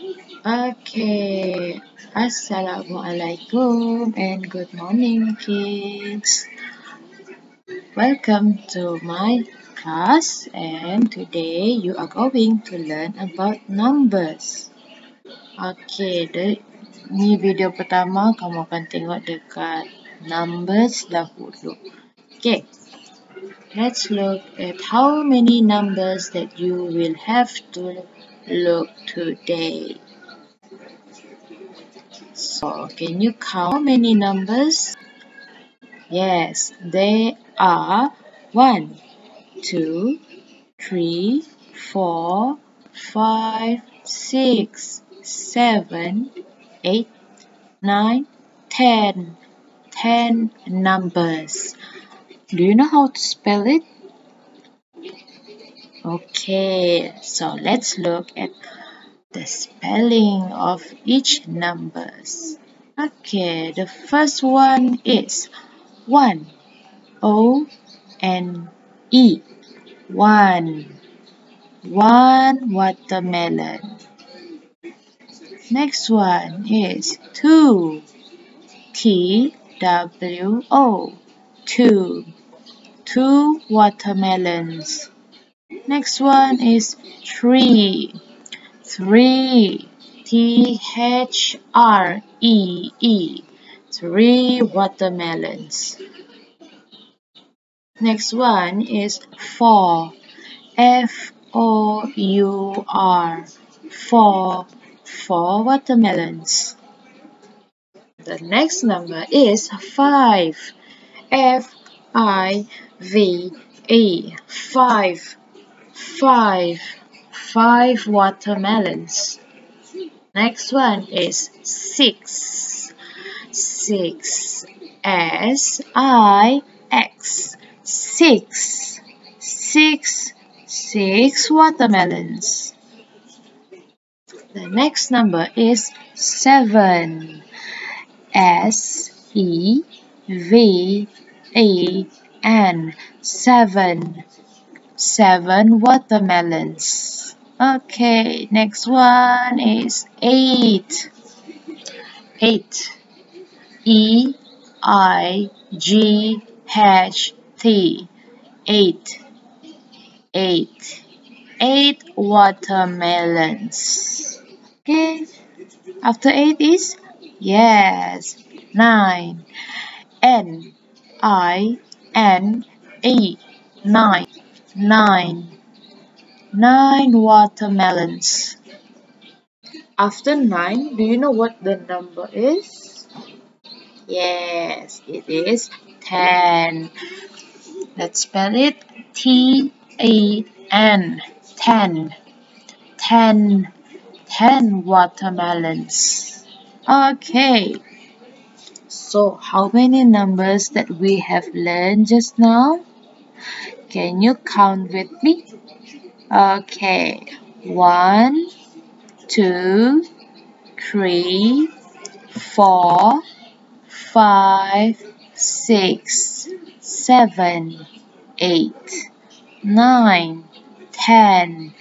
Okay, Assalamualaikum and good morning kids. Welcome to my class and today you are going to learn about numbers. Okay, the, ni video pertama kamu akan tengok dekat numbers dahulu. Okay, let's look at how many numbers that you will have to look today. So, can you count how many numbers? Yes, they are 1, 2, 3, 4, 5, 6, 7, 8, 9, 10. 10 numbers. Do you know how to spell it? Okay, so let's look at the spelling of each numbers. Okay, the first one is 1. O N E. 1. 1 watermelon. Next one is 2. T W O. 2. 2 watermelons. Next one is three. Three. T H R E E. Three watermelons. Next one is four. F O U R. Four. Four watermelons. The next number is five. F I V E. Five five, five watermelons. Next one is six, six, S I X, six, six, six watermelons. The next number is seven, S E V E N, seven seven watermelons. Okay, next one is eight. Eight. E I G H T. Eight. Eight. Eight watermelons. Okay. After eight is yes. Nine. N I N E. Nine nine. Nine watermelons. After nine, do you know what the number is? Yes, it is ten. Let's spell it T A N. Ten. Ten. Ten watermelons. Okay. So, how many numbers that we have learned just now? Can you count with me? Okay. One, two, three, four, five, six, seven, eight, nine, ten.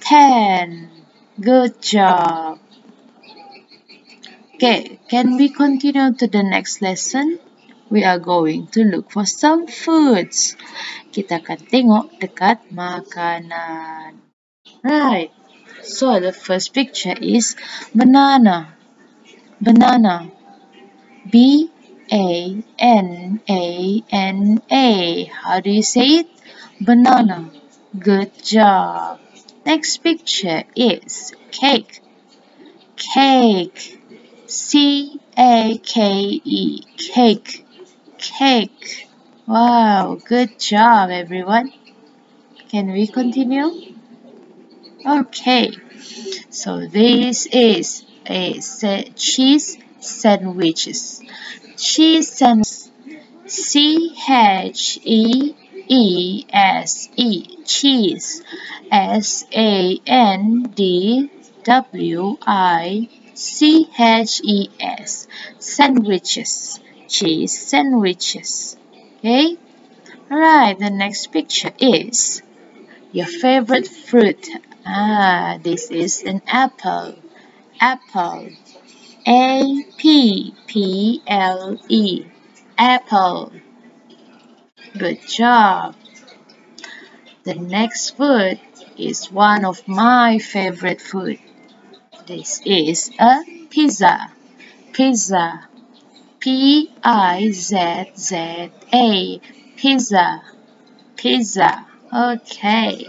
Ten. Good job. Okay, can we continue to the next lesson? We are going to look for some foods. kita akan tengok dekat makanan. Right. So the first picture is banana. Banana. B A N A N A. How do you say it? Banana. Good job. Next picture is cake. Cake. C A K E. Cake. Cake. Wow, good job everyone. Can we continue? Okay, so this is a cheese sandwiches. Cheese sandwiches. C H E E S E cheese. S A N D W I C H E S sandwiches. Cheese sandwiches. Okay? Alright, the next picture is your favorite fruit. Ah, this is an apple. apple. A P P L E apple. Good job. The next food is one of my favorite food. This is a pizza. Pizza. P I Z Z A. Pizza. Pizza. Okay.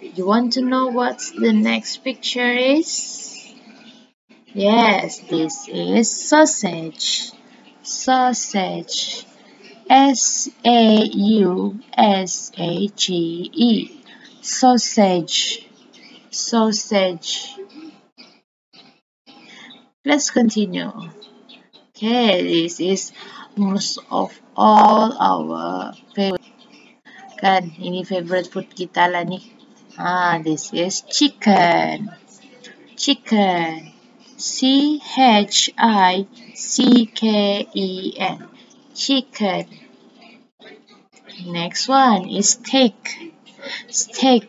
You want to know what the next picture is? Yes, this is sausage. Sausage. S A U S A G E. Sausage. Sausage. Let's continue. Okay, this is most of all our favorite. Kan, ini favorite food kita lah ni. Ah, this is chicken. Chicken. C H I C K E N. Chicken. Next one is steak. Steak.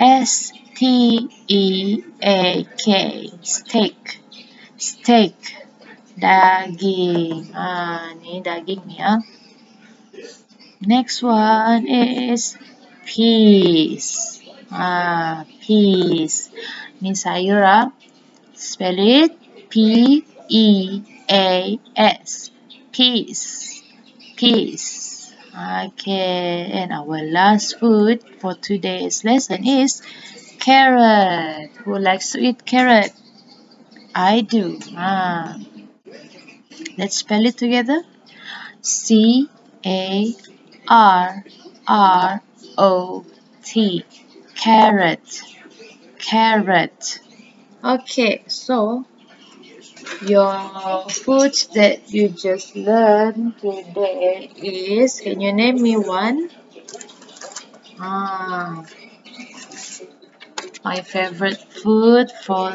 S T E A K. Steak. Steak. Daging. Ah, ni daging ni ah. Next one is peas. Ah, peas. Ni sayur ah. Spell it P E A S. Peace. Peace. Okay, and our last food for today's lesson is carrot. Who likes to eat carrot? I do. Ah. Let's spell it together. C A R R O T. Carrot. Carrot. Okay, so your food that you just learned today is, can you name me one? Ah, my favorite food from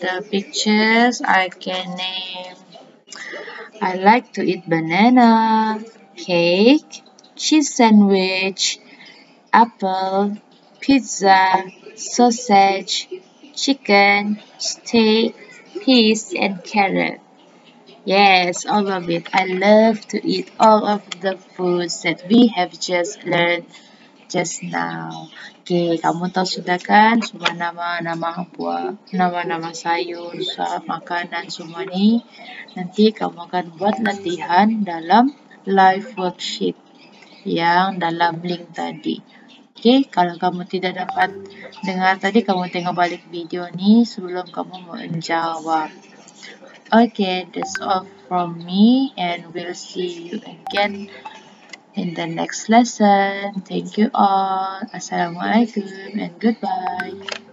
the pictures I can name. I like to eat banana, cake, cheese sandwich, apple, pizza, sausage, chicken, steak, peas, and carrot. Yes, all of it. I love to eat all of the foods that we have just learned just now. Okay, kamu tahu sudah kan semua nama-nama buah, nama-nama sayur, makanan semua ni. Nanti kamu akan buat latihan dalam live worksheet yang dalam link tadi. Okay, kalau kamu tidak dapat dengar tadi, kamu tengok balik video ni sebelum kamu menjawab. Okay, that's all from me and we'll see you again in the next lesson. Thank you all. Assalamualaikum and goodbye.